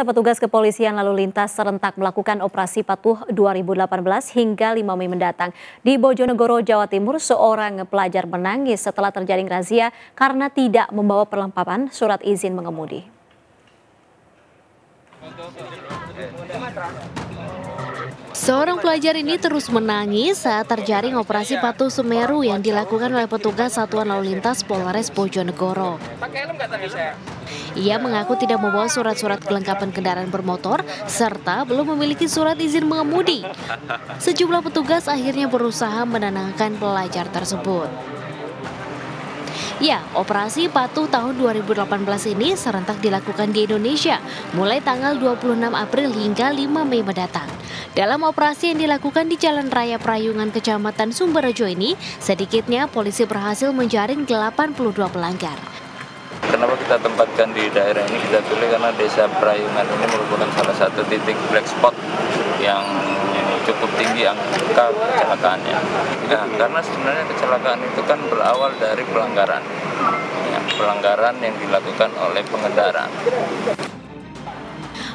Pemirsa petugas kepolisian lalu lintas serentak melakukan operasi patuh 2018 hingga 5 Mei mendatang. Di Bojonegoro, Jawa Timur, seorang pelajar menangis setelah terjaring razia karena tidak membawa perlengkapan surat izin mengemudi. Seorang pelajar ini terus menangis saat terjaring operasi patuh Semeru yang dilakukan oleh petugas Satuan Lalu Lintas Polres Bojonegoro. Ia mengaku tidak membawa surat-surat kelengkapan kendaraan bermotor serta belum memiliki surat izin mengemudi. Sejumlah petugas akhirnya berusaha menenangkan pelajar tersebut. Ya, operasi patuh tahun 2018 ini serentak dilakukan di Indonesia mulai tanggal 26 April hingga 5 Mei mendatang. Dalam operasi yang dilakukan di Jalan Raya Prayungan Kecamatan Sumberjo ini, sedikitnya polisi berhasil menjaring 82 pelanggar. Kenapa kita tempatkan di daerah ini kita pilih karena desa Prayungan ini merupakan salah satu titik black spot yang cukup tinggi angka kecelakaannya. Ya, karena sebenarnya kecelakaan itu kan berawal dari pelanggaran, ya, pelanggaran yang dilakukan oleh pengendara.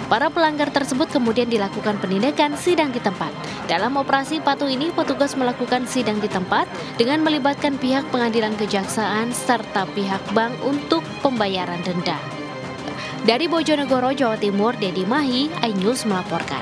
Para pelanggar tersebut kemudian dilakukan penindakan sidang di tempat. Dalam operasi patuh ini, petugas melakukan sidang di tempat dengan melibatkan pihak pengadilan kejaksaan serta pihak bank untuk pembayaran denda. Dari Bojonegoro, Jawa Timur, Dedi Mahi, iNews melaporkan.